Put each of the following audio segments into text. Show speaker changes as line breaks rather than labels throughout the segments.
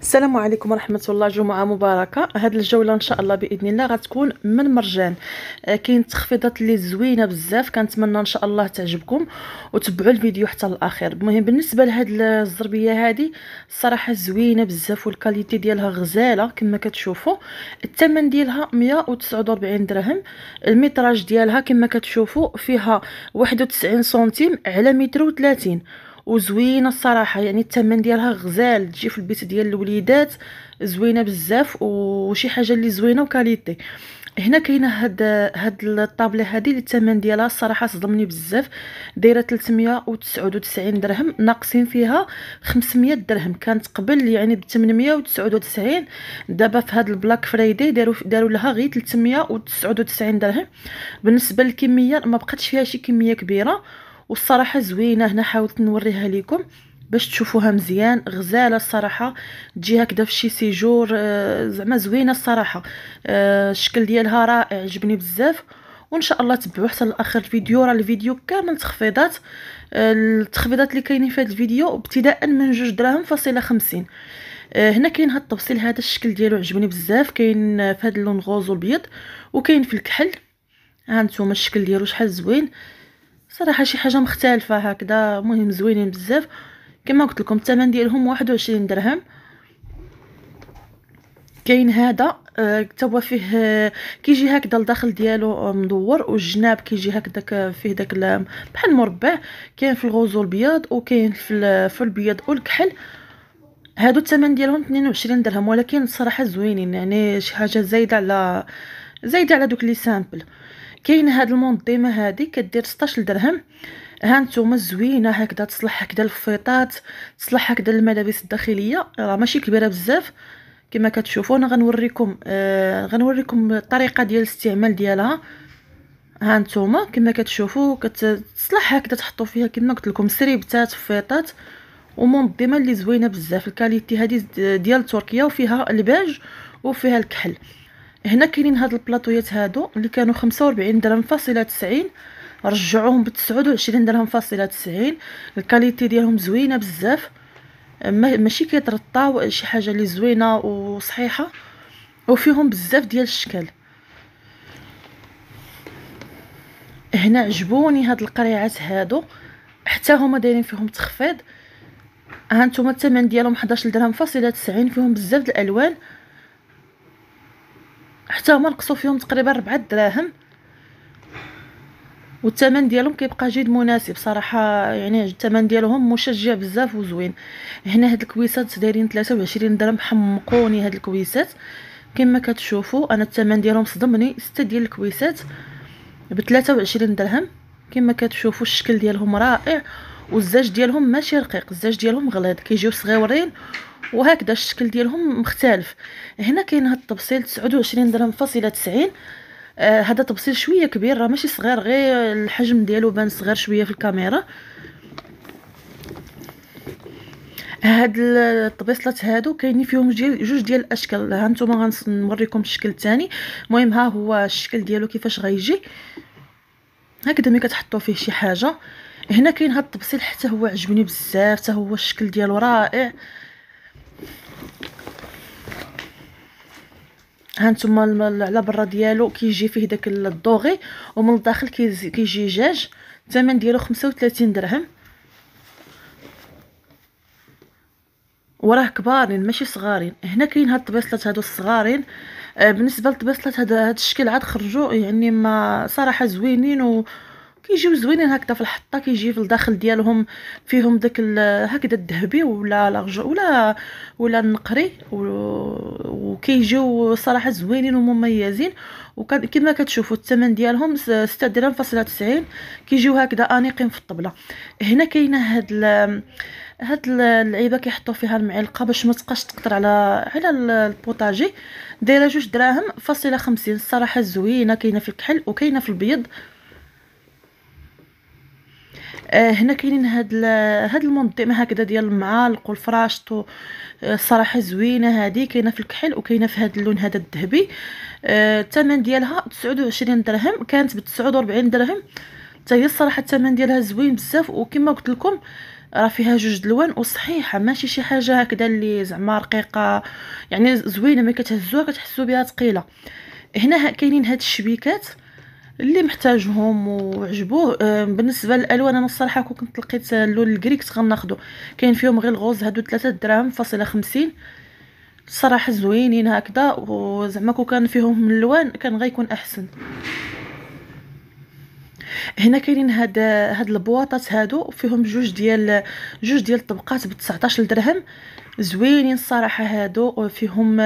السلام عليكم ورحمة الله جمعة مباركة. هاد الجولة إن شاء الله بإذن الله غتكون من مرجان. آه كاين تخفيضات اللي زوينة بزاف كنتمنى إن شاء الله تعجبكم وتبعوا الفيديو حتى الأخير. المهم بالنسبة لهاد الزربية هادي الصراحه زوينة بزاف والكاليتي ديالها غزالة كما كتشوفوا. الثمن ديالها 149 درهم. المتراج ديالها كما كتشوفوا فيها 91 سنتيم على متر و30 وزوينة الصراحة يعني الثمن ديالها غزال تجي في البيت ديال الوليدات زوينة بزاف وشي حاجة اللي زوينة و qualité. هنا كاينة هاد هاد الطابلة هادي اللي الثمن ديالها الصراحة صدمني بزاف. دايرة 399 درهم ناقصين فيها 500 درهم. كانت قبل يعني ب 899 دابا في هاد ال Black Friday داروا داروا لها غير 399 درهم. بالنسبة للكمية ما بقاتش فيها شي كمية كبيرة. والصراحة زوينة. هنا حاولت نوريها لكم باش تشوفوها مزيان. غزالة الصراحة. تجي هكذا في شي سيجور آه، زعما زوينة الصراحة. آه، الشكل ديالها رائع عجبني بزاف. وإن شاء الله تبعوا حتى لآخر الفيديو راه الفيديو كامل تخفيضات. آه، التخفيضات اللي كاينين في هذا الفيديو ابتداء من جوج دراهم فاصلة خمسين. هنا كاين هاد التفصيل. هذا الشكل ديالو عجبني بزاف. كاين في هذا اللون غوز والبيض وكاين في الكحل. ها نتوما الشكل ديالو شحال زوين. صراحة شي حاجة مختلفة هكذا مهم زوينين بزاف. كما قلت لكم الثمن ديالهم 21 درهم. كاين هذا حتى هو فيه آه، كيجي هكذا الداخل ديالو مدور والجناب كيجي هكذاك فيه داك بحال مربع. كاين في الغوز والبياض وكاين في في البياض والكحل. هادو الثمن ديالهم 22 درهم ولكن الصراحه زوينين يعني شي حاجة زايدة على زايدة على دوك les simples. كاين هاد المنظمة هادي كدير 16 درهم ها نتوما زوينة هكذا تصلح هكذا الفيطات تصلح هكذا الملابس الداخلية. راه ماشي كبيرة بزاف. كما كتشوفوا أنا غنوريكم آه غنوريكم الطريقة ديال الاستعمال ديالها. ها نتوما كما كتشوفوا كتصلح هكذا تحطوا فيها كما قلت لكم سريبتات فيطات. ومنظمة اللي زوينة بزاف. ال qualité هذه ديال تركيا وفيها الباج وفيها الكحل. هنا كاينين هاد البلاطويات هادو اللي كانوا 45 درهم فاصلة 90 رجعوهم ب 29 درهم فاصلة 90 ال qualité ديالهم زوينة بزاف. ماشي كيترطاو شي حاجة اللي زوينة وصحيحة. وفيهم بزاف ديال الشكل. هنا عجبوني هاد القريعات هادو. حتى هما دايرين فيهم تخفيض. ها نتوما الثمن ديالهم 11 درهم فاصلة 90 فيهم بزاف د الألوان. حتى هما نقصوا فيهم تقريبا 4 دراهم. والثمن ديالهم كيبقى جد مناسب صراحة يعني الثمن ديالهم مشجع بزاف وزوين. هنا هاد الكويسات دايرين 23 درهم حمقوني هاد الكويسات. كما كتشوفوا أنا الثمن ديالهم صدمني 6 ديال الكويسات ب 23 درهم. كما كتشوفوا الشكل ديالهم رائع والزاج ديالهم ماشي رقيق الزاج ديالهم غليظ. كيجيو صغيورين وهكذا الشكل ديالهم مختلف. هنا كاين هاد التبصيل 29 درهم فاصلة 90 آه هذا تبصيل شوية كبير راه ماشي صغير غير الحجم ديالو بان صغير شوية في الكاميرا. هاد الطبيصلات هادو كاينين فيهم جوج ديال الأشكال. ها نتوما غنوريكم الشكل الثاني المهم ها هو الشكل ديالو كيفاش غيجي. هكذا ملي كتحطوا فيه شي حاجة. هنا كاين هاد التبصيل حتى هو عجبني بزاف حتى هو الشكل ديالو رائع. هانتوما برا ديالو كيجي فيه داك الدوغي ومن الداخل كيجي جاج الثمن ديالو 35 درهم. وراه كبارين ماشي صغارين. هنا كاين هاد الطبيصلات هادو الصغارين. آه بالنسبة للطبيصلات هذا هاد الشكل عاد خرجوا يعني ما صراحة زوينين و كيجيو زوينين هكذا في الحطة كيجي في الداخل ديالهم فيهم داك هكذا الذهبي ولا لاغج ولا ولا النقري وكيجيو صراحة زوينين ومميزين. وكما كتشوفوا الثمن ديالهم 6 درهم فاصلة 90 كيجيو هكذا انيقين في الطبلة. هنا كاينة هاد هاد اللعيبة كيحطوا فيها المعلقة باش ما تبقاش تقطر على على البوطاجي. دايرة جوج دراهم فاصلة 50 الصراحه زوينة كاينة في الكحل وكاينة في البيض. آه هنا كاينين هاد هاد المنظمه هكذا ديال المعالق والفراشط الصراحه زوينة هادي كاينة في الكحل وكاينة في هاد اللون هذا الذهبي. آه الثمن ديالها 29 درهم كانت ب 49 درهم. حتى هي الصراحة الثمن ديالها زوين بزاف وكما قلت لكم راه فيها جوج الوان وصحيحة ماشي شي حاجة هكذا اللي زعما رقيقة يعني زوينة ما كتهزوها كتحسوا بها ثقيلة. هنا كاينين هاد الشبيكات. اللي محتاجهم وعجبوه آه، بالنسبة للألوان أنا الصراحة كنت لقيت اللون الكري كنت غناخذو كاين فيهم غير الغوز هادو 3 دراهم فاصلة 50 الصراحة زوينين هكذا وزعما كون كان فيهم الالوان كان غيكون أحسن. هنا كاينين هاد هاد البواطات هادو فيهم جوج ديال جوج ديال الطبقات ب 19 درهم زوينين الصراحة هادو فيهم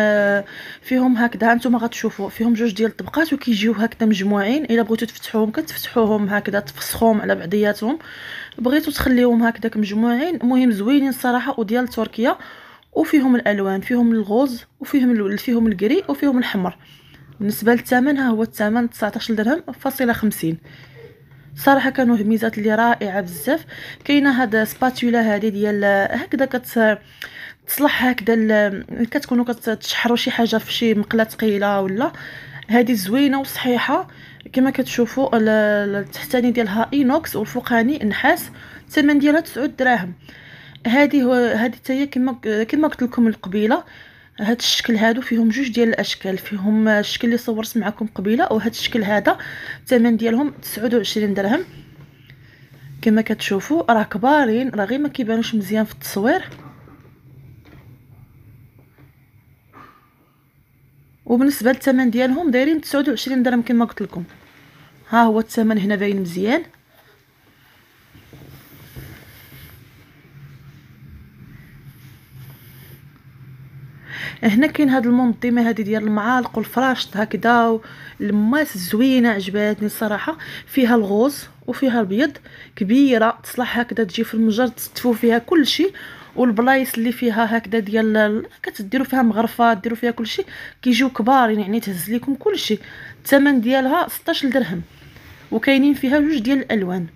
فيهم هكذا. نتوما غتشوفوا فيهم جوج ديال الطبقات وكيجيو هكذا مجموعين. إلا بغيتو تفتحوهم كتفتحوهم هكذا تفسخوهم على بعضياتهم. بغيتو تخليوهم هكذاك مجموعين المهم زوينين الصراحة وديال تركيا. وفيهم الألوان فيهم الغوز وفيهم فيهم الكري وفيهم الحمر. بالنسبة للثمن ها هو الثمن 19 درهم فاصلة 50 صراحة كانوا هميزات اللي رائعة بزاف. كاينة هاد spatule هذه ديال هكذا كت تصلح هكذا كتكونوا كتشحروا شي حاجة في شي مقلة ثقيلة ولا. هذه زوينة وصحيحة. كما كتشوفوا التحتاني ديالها inox والفوقاني نحاس. الثمن ديالها 9 دراهم. هذه هذه حتى هي كما كما قلت لكم القبيلة. هاد الشكل هادو فيهم جوج ديال الأشكال فيهم الشكل اللي صورت معكم قبيلة وهاد الشكل هذا الثمن ديالهم 29 درهم. كما كتشوفوا راه كبارين راه غير ما كيبانوش مزيان في التصوير. وبالنسبة للثمن ديالهم دايرين 29 درهم كما قلت لكم. ها هو الثمن هنا باين مزيان. هنا كاين هاد المنظمه هذه ديال المعالق والفراشط هكذا الماس زوينه عجباتني الصراحه فيها ال rose وفيها البيض كبيرة تصلح هكذا تجي في المجر تستفو فيها كل شيء والبلايص اللي فيها هكذا ديال كتديروا فيها مغرفة ديروا فيها كل شيء كيجيو كبار يعني تهز لكم كل شيء الثمن ديالها 16 درهم. وكاينين فيها جوج ديال الألوان.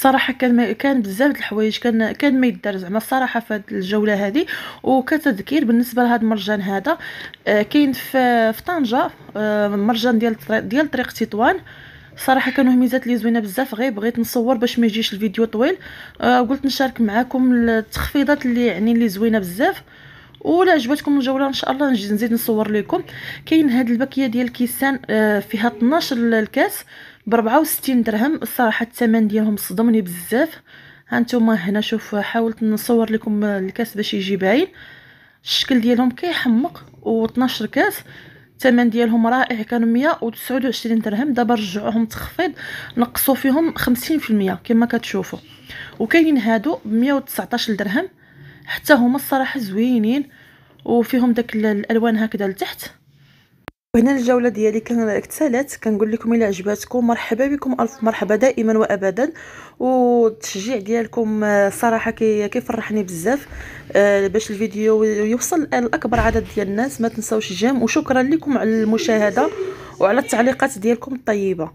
صراحة كان كان بزاف د الحوايج كان كان ما يدار زعما الصراحة في هذه الجولة هذه وكتذكير بالنسبة لهذا المرجان هذا آه كاين في طنجة آه مرجان ديال ديال طريق تطوان صراحة كانوا هميزات لي زوينة بزاف غير بغيت نصور باش ما يجيش الفيديو طويل. آه قلت نشارك معكم التخفيضات اللي يعني اللي زوينة بزاف. ولا عجبتكم الجولة؟ إن شاء الله نزيد نصور لكم. كاين هاد الباكيه ديال الكيسان آه فيها 12 الكاس ب 64 درهم. الصراحة الثمن ديالهم صدمني بزاف. هانتوما هنا شوف حاولت نصور لكم الكاس باش يجي باين الشكل ديالهم كيحمق و12 كاس الثمن ديالهم رائع كانوا 129 درهم. دابا رجعوهم تخفيض نقصوا فيهم 50% كما كتشوفوا. وكاينين هادو ب 119 درهم. حتى هما الصراحة زوينين وفيهم داك الألوان هكذا لتحت. وهنا الجوله ديالي كانت كنقول لكم إلى عجباتكم مرحبا بكم ألف مرحبا دائما وابدا. والتشجيع ديالكم صراحة كيفرحني بزاف آه، باش الفيديو يوصل لأكبر عدد ديال الناس. ما تنساوش جيم. وشكرا لكم على المشاهدة وعلى التعليقات ديالكم الطيبة.